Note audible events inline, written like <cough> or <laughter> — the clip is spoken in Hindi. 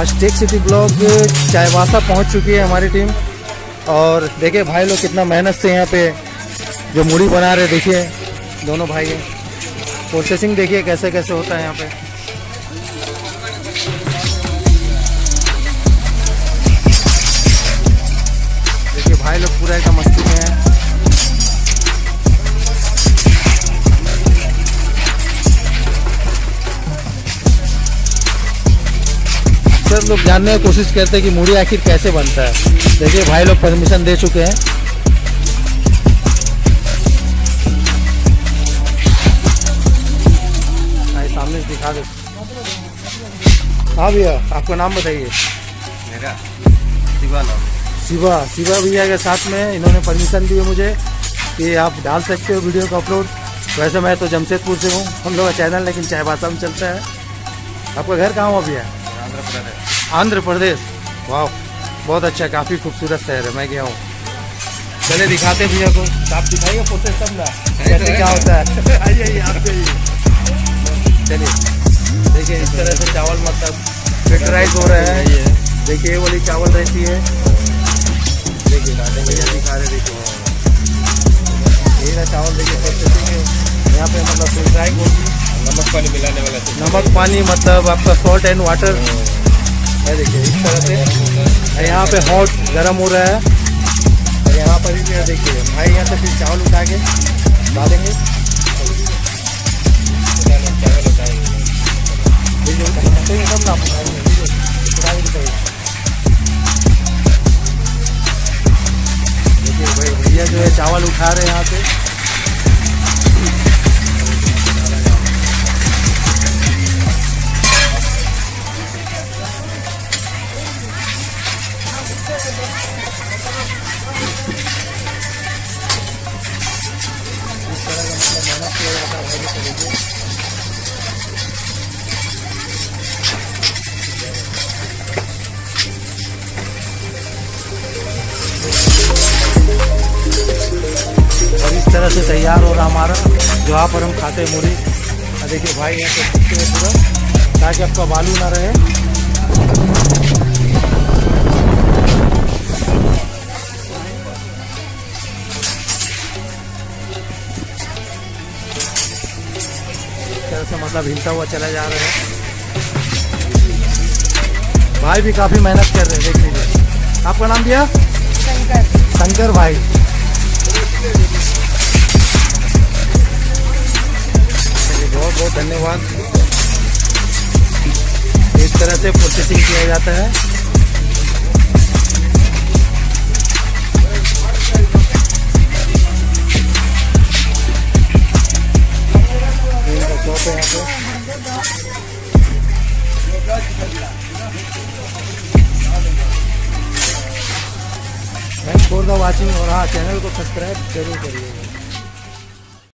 आज टेक सिटी ब्लॉक चायवासा पहुँच चुकी है हमारी टीम और देखिए भाई लोग कितना मेहनत से यहाँ पे जो मूढ़ी बना रहे, देखिए, दोनों भाई प्रोसेसिंग देखिए कैसे कैसे होता है यहाँ पे। अक्सर लोग जानने की कोशिश करते हैं कि मूढ़ी आखिर कैसे बनता है। देखिए भाई लोग परमिशन दे चुके हैं। सामने से दिखा दो। हाँ भैया आपका नाम बताइए। मेरा? शिवा नाम। शिवा शिवा भैया के साथ में इन्होंने परमिशन दी है मुझे कि आप डाल सकते हो वीडियो को अपलोड वैसे मैं तो जमशेदपुर से हूँ। हम लोग का चैनल लेकिन चाय भाषा में चलता है। आपका घर कहाँ हुआ भैया? आंध्र प्रदेश आंध्र प्रदेश वाह बहुत अच्छा काफ़ी खूबसूरत शहर है मैं गया हूँ। चले दिखाते भैया को। आप दिखाइए प्रोसेस सब ना। कैसे क्या होता है? <laughs> आइए आप चलिए देखिए इस तरह से चावल मतलब फिल्टराइज हो रहा है। देखिए ये वाली चावल रहती है। देखिए दादा भैया दिखा रहे देखिए। ये रहा चावल देखिए यहाँ पे मतलब फिल्टराइज होगी नमक पानी मिलाने वाला सिस्टम नमक पानी मतलब आपका सॉल्ट एंड वाटर है देखिए, इस तरह से। यहाँ पे हॉट गर्म हो रहा है। और यहाँ पर भी देखिए, भाई यहाँ से फिर चावल उठा के डालेंगे। भैया जो है चावल उठा रहे हैं यहाँ से और इस तरह से तैयार हो रहा हमारा, जो यहाँ पर हम खाते हैं मूढ़ी देखिए भाई, यहाँ पे पूरा, ताकि आपका बालू ना रहे। तरह से मतलब हिलता हुआ चला जा रहा है। भाई भी काफ़ी मेहनत कर रहे हैं देख लीजिए। आपका नाम दिया शंकर। शंकर भाई। बहुत बहुत धन्यवाद। इस तरह से प्रोसेसिंग किया जाता है। शॉप है यहाँ पे थैंक्स फॉर द वाचिंग और हाँ चैनल को सब्सक्राइब ज़रूर करिएगा।